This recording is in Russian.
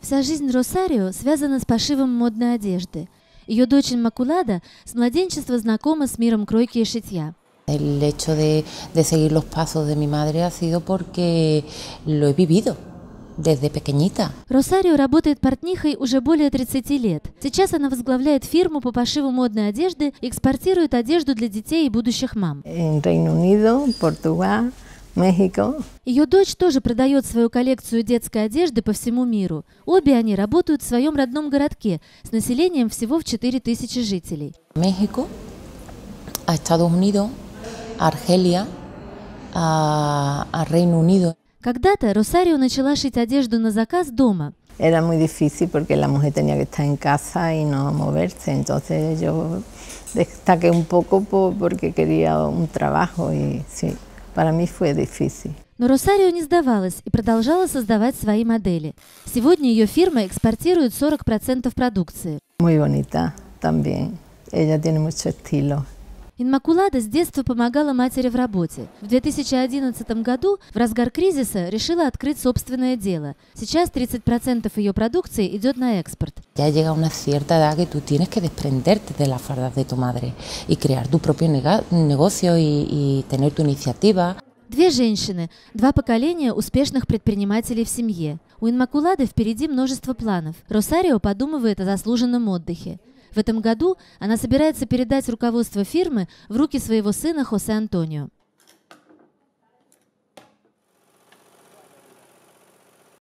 Вся жизнь Росарио связана с пошивом модной одежды. Ее дочь Инмакулада с младенчества знакома с миром кройки и шитья. El hecho de, de seguir los pasos de mi madre ha sido porque lo he vivido desde pequeñita. Росарио работает портнихой уже более 30 лет. Сейчас она возглавляет фирму по пошиву модной одежды и экспортирует одежду для детей и будущих мам. En Reino Unido, Portugal, México. Ее дочь тоже продает свою коллекцию детской одежды по всему миру. Обе они работают в своем родном городке с населением всего в 4000 жителей. México, a Estados Unidos, a Reino Unido. Когда-то Росарио начала шить одежду на заказ дома. Era muy difícil porque la mujer tenía que estar en casa y no moverse. Entonces yo destaqué un poco por- porque quería un trabajo y sí, para mí fue difícil. Но Росарио не сдавалась и продолжала создавать свои модели. Сегодня ее фирма экспортирует 40% продукции. Muy bonita también. Ella tiene mucho estilo. Инмакулада с детства помогала матери в работе. В 2011 году, в разгар кризиса, решила открыть собственное дело. Сейчас 30% ее продукции идет на экспорт. Ya llega una cierta edad que tú tienes que desprenderte de las fardas de tu madre y crear tu propio negocio y, y tener tu iniciativa. Две женщины, два поколения успешных предпринимателей в семье. У Инмакулады впереди множество планов. Росарио подумывает о заслуженном отдыхе. В этом году она собирается передать руководство фирмы в руки своего сына Хосе Антонио.